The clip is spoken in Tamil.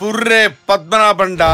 புர்ரே பத்மநாபன்டா.